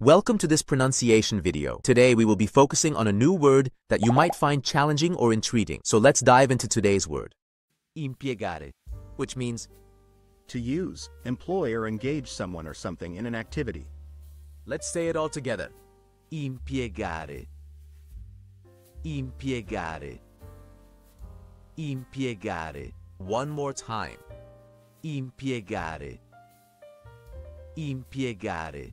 Welcome to this pronunciation video. Today we will be focusing on a new word that you might find challenging or intriguing. So let's dive into today's word. Impiegare, which means To use, employ or engage someone or something in an activity. Let's say it all together. impiegare, impiegare, impiegare, One more time. impiegare, impiegare,